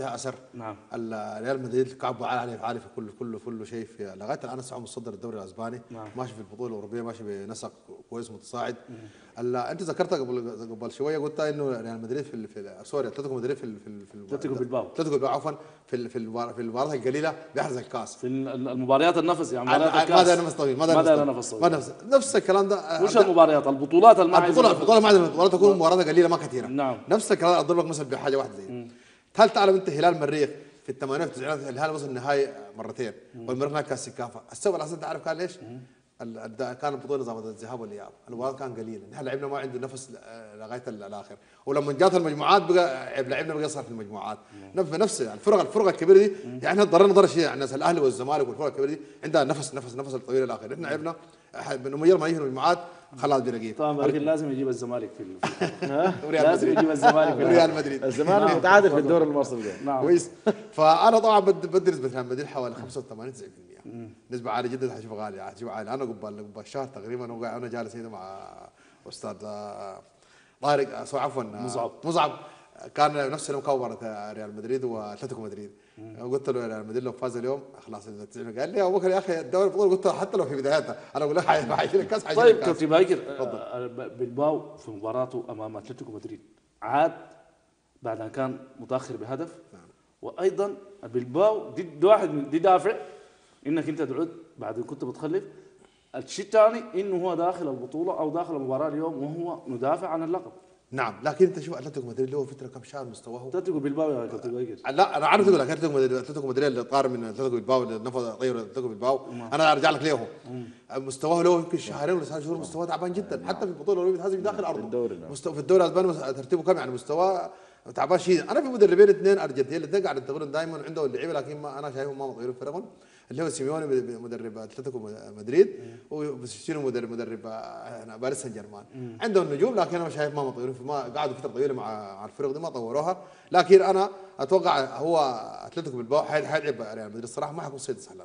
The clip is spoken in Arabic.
لها أثر. نعم. ال- ريال مدريد كعبه عالي عالي في كل كل كل شيء في لغاية الآن هو متصدر الدوري الأسباني. نعم. ماشي في البطولة الأوروبية ماشي بنسق كويس متصاعد. أنت ذكرت قبل قبل شوية قلت إنه ريال مدريد في في sorry أتلتيكو مدريد في في في أتلتيكو بلباو. أتلتيكو بلباو عفوا. في في المبار- في المباريات القليلة بيحرز الكاس. في ال- المباريات النفس يعني عن- مباريات الكاس. ماذا نفس طويل ماذا نفس طويل نفس نفس الكلام ده مش المباريات البطولات عندنا البطولة تكون مباراة قليلة ما كثيرة. نعم. نفس الكلام اضرب لك مثل بحاجة واحدة زي. هل تعلم أنت هلال المريخ في الثمانينات والتسعينات؟ الهلال وصل النهائي مرتين؟ والمريخ نال كاس السكافة السبب الأساسي تعرف كان ليش؟ كان البطوله نظام الذهاب والإياب، المباراه كان قليله، نحن لعبنا ما عنده نفس ل- لغاية ال- الآخر، ولما جات المجموعات بقى لعبنا بقى صار في المجموعات، نفس نفس يعني الفرق الفرق الكبيرة دي يعني إحنا ضررنا ضرر شيء. يعني الناس الأهلي والزمالك والفرق الكبيرة دي عندها نفس نفس نفس الطويل الآخر، إحنا لعبنا من ما يجي المجموعات. خلاص بنلاقيه طبعا لكن لازم يجيب الزمالك في لازم. يجيب الزمالك في وريال ال- مدريد. الزمالك متعادل في الدوري المصري نعم. كويس. فأنا طبعا بد- بدي نسبه ريال مدريد حوالي 85 90% نسبة عالية جدا حشوف غالية. حشوف عالية. أنا قبل قبل شهر تقريبا أنا جالس هنا مع أستاذ آه، طارق آه، عفوا آه، مصعب. مصعب. كان نفس مباراه ريال مدريد وأتلتيكو مدريد. قلت له ريال مدريد لو فاز اليوم خلاص. قال لي ابو بكر يا أخي الدوري البطوله قلت له حتى لو في بدايتها أنا أقول لك حي- حيشيل الكاس حيشيل طيب كابتن باكر آه، ب- بلباو في مباراته أمام أتلتيكو مدريد. عاد بعد ان كان متأخر بهدف. وأيضا بلباو دي واحد دي دافع إنك أنت تعود بعد إن كنت متخلف. الشيء الثاني إنه هو داخل البطولة أو داخل المباراة اليوم وهو ندافع عن اللقب. نعم لكن أنت شوف أتلتيكو مدريد له فترة كم شهر مستواه؟ أتلتيكو كابتن باكر لا أنا عارف أقول لك أتلتيكو مدريد أتلتيكو مدريد اللي طار من أتلتيكو بالباو اللي نفض طير أتلتيكو بالباو أنا أرجع لك ليه مستواه له يمكن شهرين ولا ثلاث شهور مستواه تعبان جدا. حتى في البطوله الأولمبية هذه داخل أرضه. نعم. في الدوري الأسباني ترتيبه كم يعني؟ مستواه تعبان شيء. أنا في مدربين اثنين أرجنتين اللي قاعد ينتظرون دائما عنده اللعيبه لكن ما أنا شايفهم ما مطيرين فرقهم. اللي هو سيميوني مدرب أتلتيكو مدريد وبوسيتينو مدرب مدرب آه، باريس سان جيرمان عندهم نجوم لكن أنا شايف ما مطيرين ما قعدوا فترة طويلة مع الفرق دي ما طوروها. لكن أنا أتوقع هو أتلتيكو بالباو حي- حيلعب ريال مدريد الصراحه ما حيكون صيد سهلا